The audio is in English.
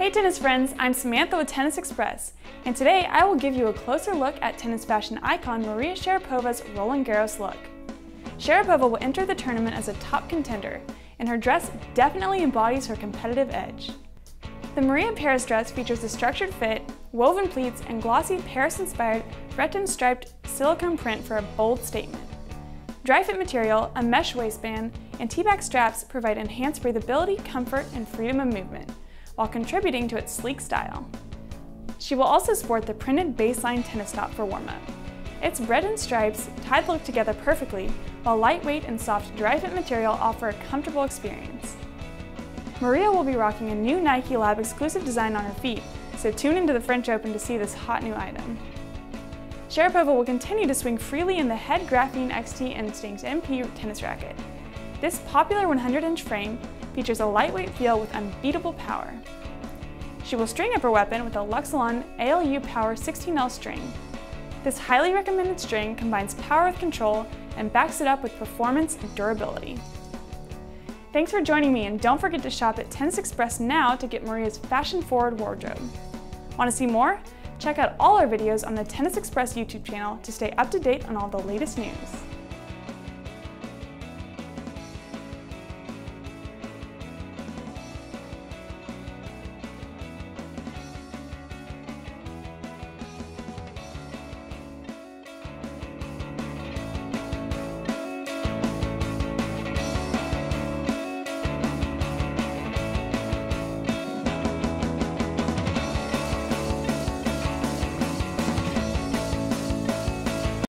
Hey tennis friends, I'm Samantha with Tennis Express, and today I will give you a closer look at tennis fashion icon Maria Sharapova's Roland Garros look. Sharapova will enter the tournament as a top contender, and her dress definitely embodies her competitive edge. The Maria Paris dress features a structured fit, woven pleats, and glossy Paris-inspired Breton striped silicone print for a bold statement. Dri-FIT material, a mesh waistband, and T-back straps provide enhanced breathability, comfort, and freedom of movement, while contributing to its sleek style. She will also sport the printed baseline tennis top for warm-up. Its red and stripes tie the look together perfectly, while lightweight and soft Dri-FIT material offer a comfortable experience. Maria will be rocking a new Nike Lab exclusive design on her feet, so tune into the French Open to see this hot new item. Sharapova will continue to swing freely in the Head Graphene XT Instinct MP tennis racket. This popular 100-inch frame features a lightweight feel with unbeatable power. She will string up her weapon with a Luxilon ALU Power 16L string. This highly recommended string combines power with control and backs it up with performance and durability. Thanks for joining me and don't forget to shop at Tennis Express now to get Maria's fashion-forward wardrobe. Want to see more? Check out all our videos on the Tennis Express YouTube channel to stay up to date on all the latest news.